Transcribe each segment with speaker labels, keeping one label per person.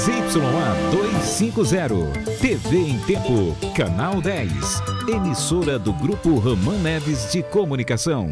Speaker 1: ZYA 250. TV em Tempo. Canal 10. Emissora do Grupo Ramã Neves de Comunicação.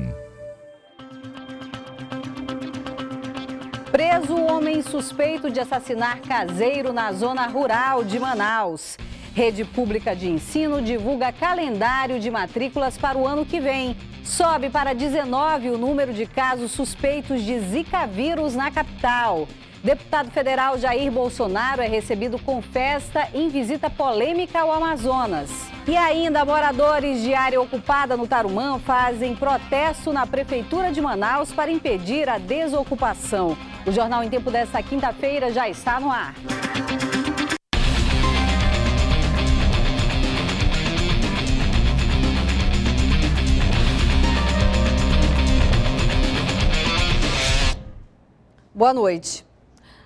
Speaker 2: Preso o homem suspeito de assassinar caseiro na zona rural de Manaus. Rede Pública de Ensino divulga calendário de matrículas para o ano que vem. Sobe para 19 o número de casos suspeitos de Zika vírus na capital. Deputado federal Jair Bolsonaro é recebido com festa em visita polêmica ao Amazonas. E ainda, moradores de área ocupada no Tarumã fazem protesto na Prefeitura de Manaus para impedir a desocupação. O Jornal em Tempo desta quinta-feira já está no ar. Boa noite.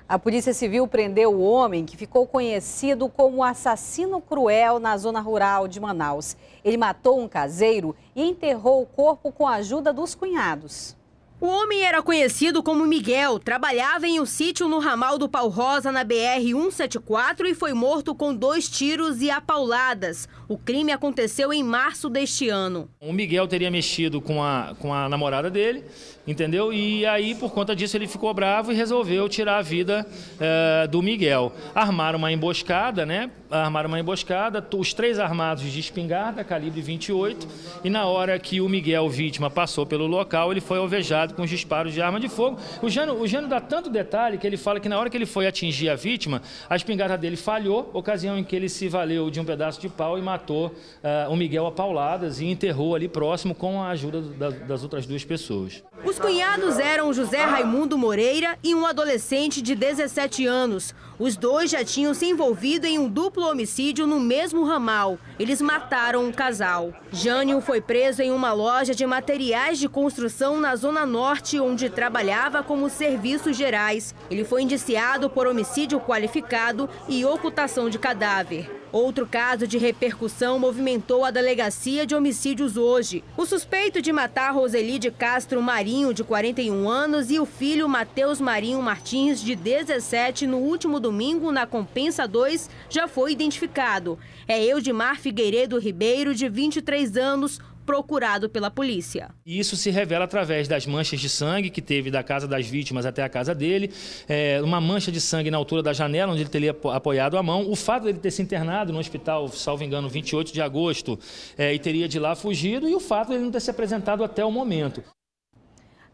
Speaker 2: A Polícia Civil prendeu o homem que ficou conhecido como assassino cruel na zona rural de Manaus. Ele matou um caseiro e enterrou o corpo com a ajuda dos cunhados.
Speaker 3: O homem era conhecido como Miguel, trabalhava em um sítio no ramal do Pau Rosa, na BR-174, e foi morto com dois tiros e apauladas. O crime aconteceu em março deste ano.
Speaker 4: O Miguel teria mexido com a, com a namorada dele, entendeu? E aí, por conta disso, ele ficou bravo e resolveu tirar a vida é, do Miguel. Armaram uma emboscada, né? Armaram uma emboscada, os três armados de espingarda, calibre 28, e na hora que o Miguel, vítima, passou pelo local, ele foi alvejado com os disparos de arma de fogo. O Jano, o Jano dá tanto detalhe que ele fala que na hora que ele foi atingir a vítima, a espingarda dele falhou, ocasião em que ele se valeu de um pedaço de pau e matou uh, o Miguel a pauladas e enterrou ali próximo com a ajuda da, das outras duas pessoas.
Speaker 3: Os cunhados eram José Raimundo Moreira e um adolescente de 17 anos. Os dois já tinham se envolvido em um duplo homicídio no mesmo ramal. Eles mataram um casal. Jânio foi preso em uma loja de materiais de construção na Zona Norte, onde trabalhava como serviços gerais. Ele foi indiciado por homicídio qualificado e ocultação de cadáver. Outro caso de repercussão movimentou a delegacia de homicídios hoje. O suspeito de matar Roseli de Castro Marinho, de 41 anos, e o filho Matheus Marinho Martins, de 17, no último domingo, na Compensa 2, já foi identificado. É Eudimar Figueiredo Ribeiro, de 23 anos, procurado pela polícia.
Speaker 4: Isso se revela através das manchas de sangue que teve da casa das vítimas até a casa dele, é, uma mancha de sangue na altura da janela onde ele teria apoiado a mão, o fato dele ter se internado no hospital, salvo engano, 28 de agosto, é, e teria de lá fugido, e o fato de ele não ter se apresentado até o momento.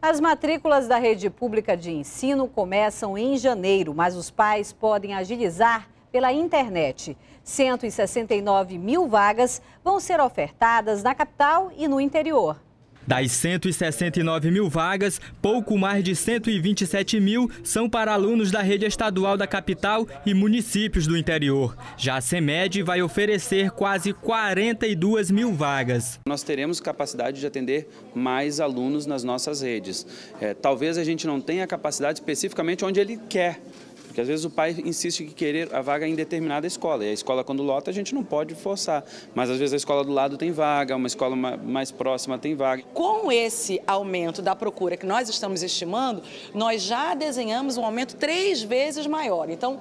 Speaker 2: As matrículas da rede pública de ensino começam em janeiro, mas os pais podem agilizar pela internet. 169 mil vagas vão ser ofertadas na capital e no interior.
Speaker 5: Das 169 mil vagas, pouco mais de 127 mil são para alunos da rede estadual da capital e municípios do interior. Já a CEMED vai oferecer quase 42 mil vagas.
Speaker 6: Nós teremos capacidade de atender mais alunos nas nossas redes. É, talvez a gente não tenha capacidade especificamente onde ele quer. Porque às vezes o pai insiste que querer a vaga em determinada escola. E a escola, quando lota, a gente não pode forçar. Mas às vezes a escola do lado tem vaga, uma escola mais próxima tem vaga.
Speaker 7: Com esse aumento da procura que nós estamos estimando, nós já desenhamos um aumento três vezes maior. Então,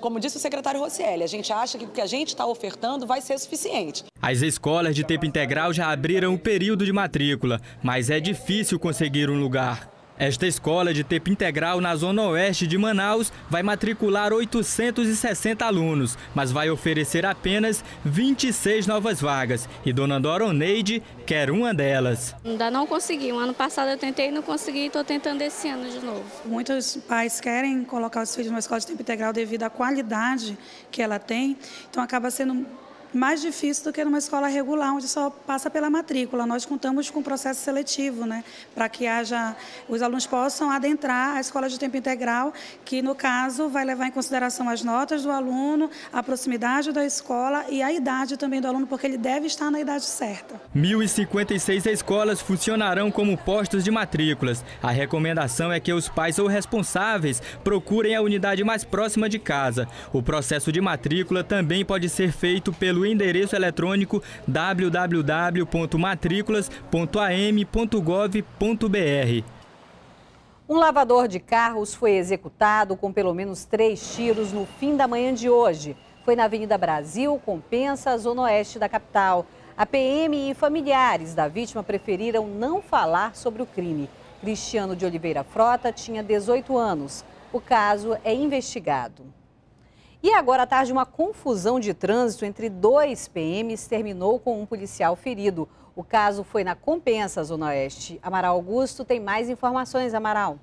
Speaker 7: como disse o secretário Rosselli, a gente acha que o que a gente está ofertando vai ser suficiente.
Speaker 5: As escolas de tempo integral já abriram o período de matrícula, mas é difícil conseguir um lugar. Esta escola de tempo integral na zona oeste de Manaus vai matricular 860 alunos, mas vai oferecer apenas 26 novas vagas. E Dona Doroneide quer uma delas.
Speaker 8: Ainda não consegui. Um ano passado eu tentei e não consegui, estou tentando esse ano de novo.
Speaker 9: Muitos pais querem colocar os filhos numa escola de tempo integral devido à qualidade que ela tem, então acaba sendo mais difícil do que numa escola regular, onde só passa pela matrícula. Nós contamos com um processo seletivo, né, para que haja, os alunos possam adentrar a escola de tempo integral, que no caso vai levar em consideração as notas do aluno, a proximidade da escola e a idade também do aluno, porque ele deve estar na idade certa.
Speaker 5: 1.056 escolas funcionarão como postos de matrículas. A recomendação é que os pais ou responsáveis procurem a unidade mais próxima de casa. O processo de matrícula também pode ser feito pelo pelo endereço eletrônico www.matriculas.am.gov.br.
Speaker 2: Um lavador de carros foi executado com pelo menos três tiros no fim da manhã de hoje. Foi na Avenida Brasil, Compensa, zona oeste da capital. A PM e familiares da vítima preferiram não falar sobre o crime. Cristiano de Oliveira Frota tinha 18 anos. O caso é investigado. E agora à tarde, uma confusão de trânsito entre dois PMs terminou com um policial ferido. O caso foi na Compensa, Zona Oeste. Amaral Augusto tem mais informações, Amaral.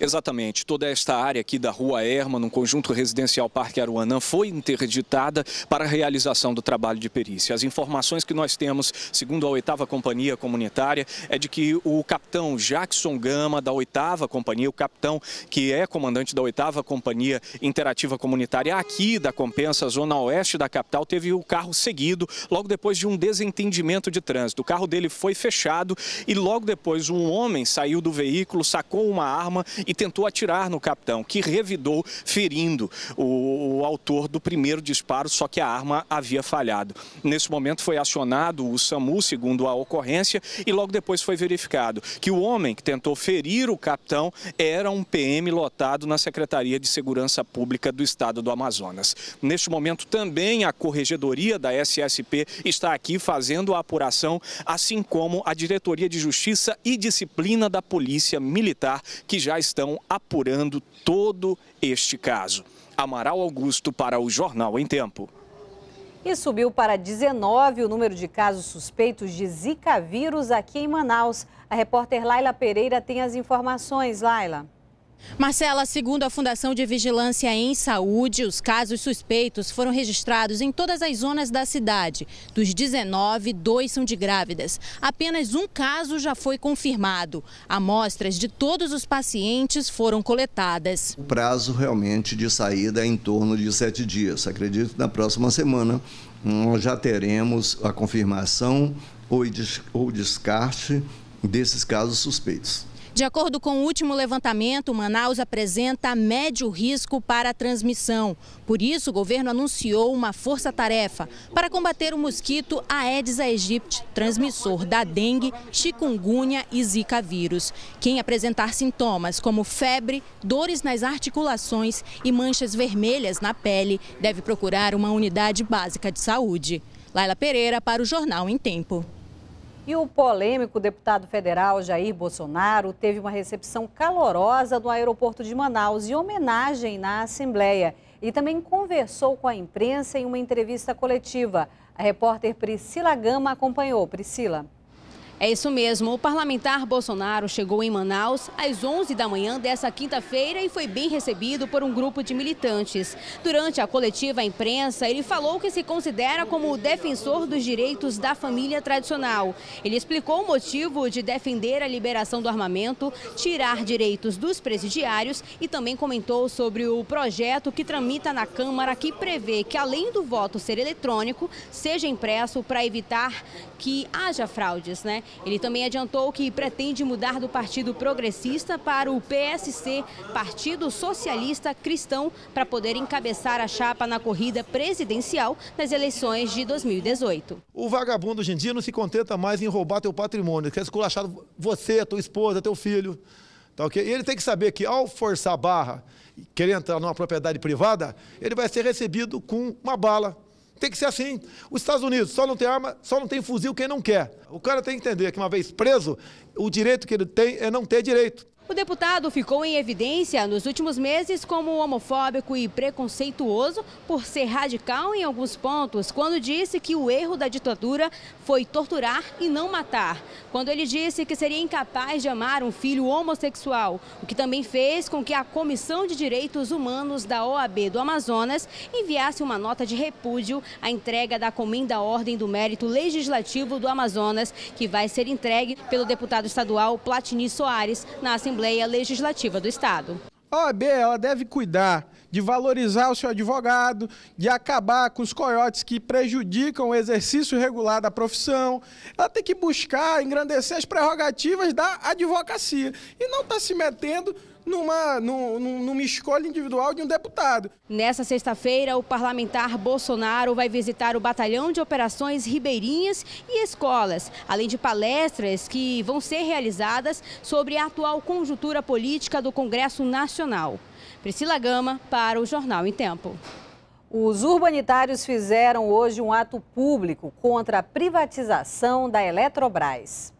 Speaker 10: Exatamente. Toda esta área aqui da Rua Erma, no conjunto residencial Parque Aruanã, foi interditada para a realização do trabalho de perícia. As informações que nós temos, segundo a oitava companhia comunitária, é de que o capitão Jackson Gama, da oitava companhia, o capitão que é comandante da oitava companhia interativa comunitária aqui da Compensa, zona oeste da capital, teve o carro seguido logo depois de um desentendimento de trânsito. O carro dele foi fechado e logo depois um homem saiu do veículo, sacou uma arma e tentou atirar no capitão, que revidou, ferindo o, o autor do primeiro disparo, só que a arma havia falhado. Nesse momento foi acionado o SAMU, segundo a ocorrência, e logo depois foi verificado que o homem que tentou ferir o capitão era um PM lotado na Secretaria de Segurança Pública do Estado do Amazonas. Neste momento também a corregedoria da SSP está aqui fazendo a apuração, assim como a Diretoria de Justiça e Disciplina da Polícia Militar, que já está estão apurando todo este caso. Amaral Augusto para o Jornal em Tempo.
Speaker 2: E subiu para 19 o número de casos suspeitos de Zika vírus aqui em Manaus. A repórter Laila Pereira tem as informações. Laila.
Speaker 3: Marcela, segundo a Fundação de Vigilância em Saúde, os casos suspeitos foram registrados em todas as zonas da cidade. Dos 19, dois são de grávidas. Apenas um caso já foi confirmado. Amostras de todos os pacientes foram coletadas.
Speaker 11: O prazo realmente de saída é em torno de sete dias. Acredito que na próxima semana nós já teremos a confirmação ou descarte desses casos suspeitos.
Speaker 3: De acordo com o último levantamento, Manaus apresenta médio risco para a transmissão. Por isso, o governo anunciou uma força-tarefa para combater o mosquito Aedes aegypti, transmissor da dengue, chikungunya e zika vírus. Quem apresentar sintomas como febre, dores nas articulações e manchas vermelhas na pele deve procurar uma unidade básica de saúde. Laila Pereira para o Jornal em Tempo.
Speaker 2: E o polêmico deputado federal Jair Bolsonaro teve uma recepção calorosa no aeroporto de Manaus e homenagem na Assembleia. E também conversou com a imprensa em uma entrevista coletiva. A repórter Priscila Gama acompanhou. Priscila.
Speaker 3: É isso mesmo. O parlamentar Bolsonaro chegou em Manaus às 11 da manhã dessa quinta-feira e foi bem recebido por um grupo de militantes. Durante a coletiva à imprensa, ele falou que se considera como o defensor dos direitos da família tradicional. Ele explicou o motivo de defender a liberação do armamento, tirar direitos dos presidiários e também comentou sobre o projeto que tramita na Câmara que prevê que, além do voto ser eletrônico, seja impresso para evitar que haja fraudes, né? Ele também adiantou que pretende mudar do Partido Progressista para o PSC, Partido Socialista Cristão, para poder encabeçar a chapa na corrida presidencial nas eleições de 2018.
Speaker 12: O vagabundo hoje em dia não se contenta mais em roubar teu patrimônio, quer esculachar você, tua esposa, teu filho. Tá okay? E ele tem que saber que ao forçar a barra, querer entrar numa propriedade privada, ele vai ser recebido com uma bala tem que ser assim. Os Estados Unidos só não tem arma, só não tem fuzil quem não quer. O cara tem que entender que uma vez preso, o direito que ele tem é não ter direito.
Speaker 3: O deputado ficou em evidência nos últimos meses como homofóbico e preconceituoso por ser radical em alguns pontos, quando disse que o erro da ditadura foi torturar e não matar. Quando ele disse que seria incapaz de amar um filho homossexual, o que também fez com que a Comissão de Direitos Humanos da OAB do Amazonas enviasse uma nota de repúdio à entrega da Comenda Ordem do Mérito Legislativo do Amazonas, que vai ser entregue pelo deputado estadual Platini Soares na Assembleia Assembleia Legislativa do Estado.
Speaker 13: A OAB ela deve cuidar de valorizar o seu advogado, de acabar com os coiotes que prejudicam o exercício regular da profissão. Ela tem que buscar engrandecer as prerrogativas da advocacia e não está se metendo numa, numa escolha individual de um deputado.
Speaker 3: Nessa sexta-feira, o parlamentar Bolsonaro vai visitar o Batalhão de Operações Ribeirinhas e escolas, além de palestras que vão ser realizadas sobre a atual conjuntura política do Congresso Nacional. Priscila Gama, para o Jornal em Tempo.
Speaker 2: Os urbanitários fizeram hoje um ato público contra a privatização da Eletrobras.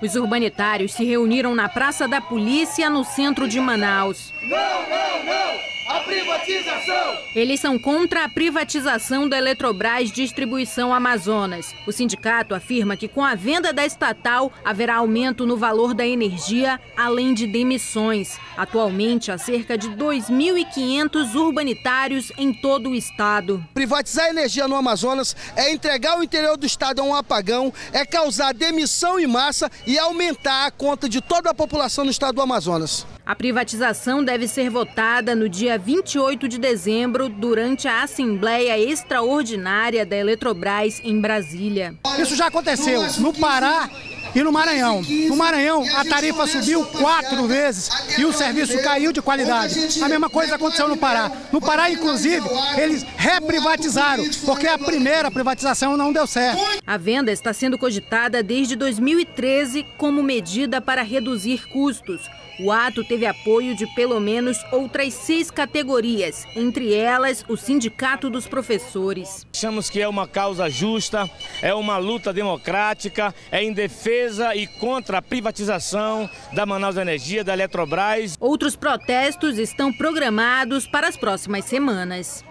Speaker 14: Os urbanitários se reuniram na Praça da Polícia, no centro de Manaus.
Speaker 15: Não, não, não! A privatização!
Speaker 14: Eles são contra a privatização da Eletrobras Distribuição Amazonas. O sindicato afirma que com a venda da estatal haverá aumento no valor da energia, além de demissões. Atualmente, há cerca de 2.500 urbanitários em todo o estado.
Speaker 16: Privatizar a energia no Amazonas é entregar o interior do estado a um apagão, é causar demissão em massa e aumentar a conta de toda a população no estado do Amazonas.
Speaker 14: A privatização deve ser votada no dia 28 de dezembro, durante a Assembleia Extraordinária da Eletrobras em Brasília.
Speaker 17: Isso já aconteceu no Pará e no Maranhão. No Maranhão, a tarifa subiu quatro vezes e o serviço caiu de qualidade. A mesma coisa aconteceu no Pará. No Pará, inclusive, eles reprivatizaram, porque a primeira privatização não deu certo.
Speaker 14: A venda está sendo cogitada desde 2013 como medida para reduzir custos. O ato teve apoio de pelo menos outras seis categorias, entre elas o Sindicato dos Professores.
Speaker 18: Achamos que é uma causa justa, é uma luta democrática, é em defesa e contra a privatização da Manaus Energia, da Eletrobras.
Speaker 14: Outros protestos estão programados para as próximas semanas.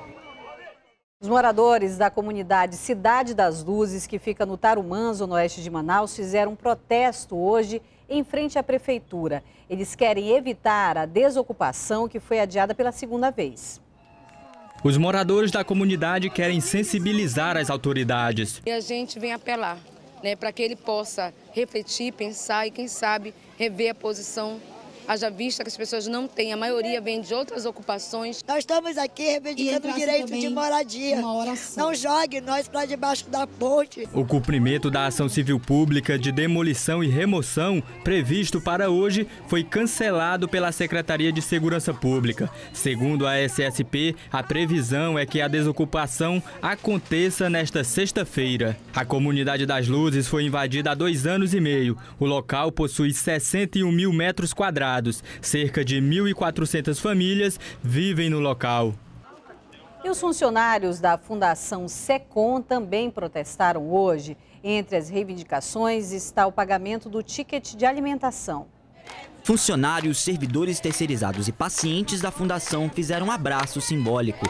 Speaker 2: Os moradores da comunidade Cidade das Luzes, que fica no Tarumã, no oeste de Manaus, fizeram um protesto hoje em frente à prefeitura. Eles querem evitar a desocupação que foi adiada pela segunda vez.
Speaker 5: Os moradores da comunidade querem sensibilizar as autoridades.
Speaker 19: E a gente vem apelar né, para que ele possa refletir, pensar e, quem sabe, rever a posição haja vista que as pessoas não têm, a maioria vem de outras ocupações.
Speaker 20: Nós estamos aqui reivindicando o direito de moradia. Não jogue nós para debaixo da ponte.
Speaker 5: O cumprimento da ação civil pública de demolição e remoção previsto para hoje foi cancelado pela Secretaria de Segurança Pública. Segundo a SSP, a previsão é que a desocupação aconteça nesta sexta-feira. A comunidade das Luzes foi invadida há dois anos e meio. O local possui 61 mil metros quadrados Cerca de 1.400 famílias vivem no local.
Speaker 2: E os funcionários da Fundação Secom também protestaram hoje. Entre as reivindicações está o pagamento do ticket de alimentação.
Speaker 21: Funcionários, servidores terceirizados e pacientes da Fundação fizeram um abraço simbólico.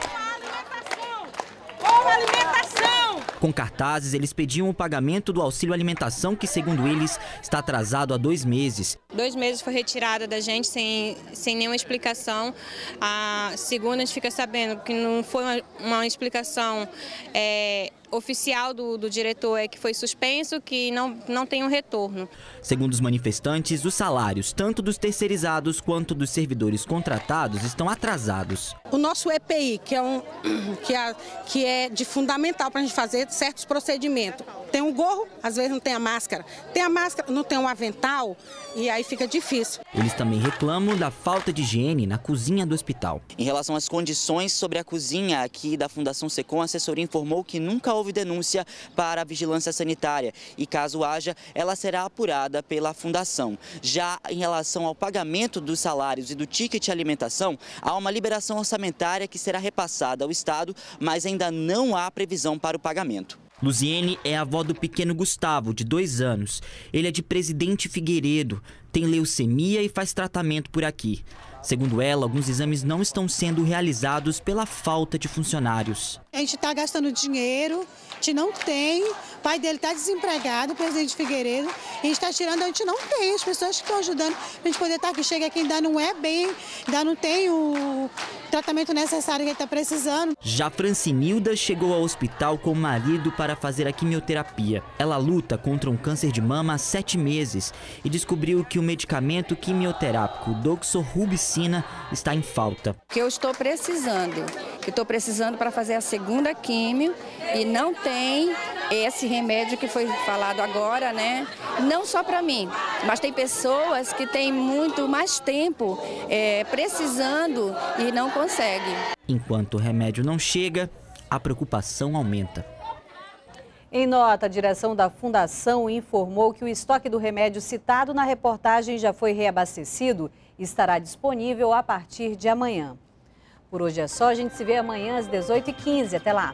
Speaker 21: Com cartazes, eles pediam o pagamento do auxílio alimentação, que, segundo eles, está atrasado há dois meses.
Speaker 22: Dois meses foi retirada da gente sem, sem nenhuma explicação. A segunda, a gente fica sabendo que não foi uma, uma explicação é, oficial do, do, diretor é que foi suspenso, que não, não tem um retorno.
Speaker 21: Segundo os manifestantes, os salários, tanto dos terceirizados quanto dos servidores contratados, estão atrasados.
Speaker 23: O nosso EPI, que é, um, que é, que é de fundamental para a gente fazer certos procedimentos, tem um gorro, às vezes não tem a máscara. Tem a máscara, não tem um avental e aí fica difícil.
Speaker 21: Eles também reclamam da falta de higiene na cozinha do hospital. Em relação às condições sobre a cozinha aqui da Fundação Secom, a assessoria informou que nunca houve denúncia para a vigilância sanitária e caso haja, ela será apurada pela Fundação. Já em relação ao pagamento dos salários e do ticket alimentação, há uma liberação orçamentária que será repassada ao Estado, mas ainda não há previsão para o pagamento. Luziene é avó do pequeno Gustavo, de dois anos. Ele é de Presidente Figueiredo, tem leucemia e faz tratamento por aqui. Segundo ela, alguns exames não estão sendo realizados pela falta de funcionários.
Speaker 24: A gente está gastando dinheiro, a gente não tem, o pai dele está desempregado, o presidente Figueiredo, a gente está tirando, a gente não tem, as pessoas que estão ajudando a gente poder estar tá aqui. Chega aqui ainda não é bem, ainda não tem o tratamento necessário que ele está precisando.
Speaker 21: Já Francinilda chegou ao hospital com o marido para fazer a quimioterapia. Ela luta contra um câncer de mama há sete meses e descobriu que o medicamento quimioterápico doxorubicina está em falta.
Speaker 25: Que eu estou precisando, que estou precisando para fazer a segunda quimio e não tem esse remédio que foi falado agora, né? Não só para mim,
Speaker 3: Mas tem pessoas que têm muito mais tempo é, precisando e não conseguem.
Speaker 21: Enquanto o remédio não chega, a preocupação aumenta.
Speaker 2: Em nota, a direção da Fundação informou que o estoque do remédio citado na reportagem já foi reabastecido e estará disponível a partir de amanhã. Por hoje é só, a gente se vê amanhã às 18h15. Até lá!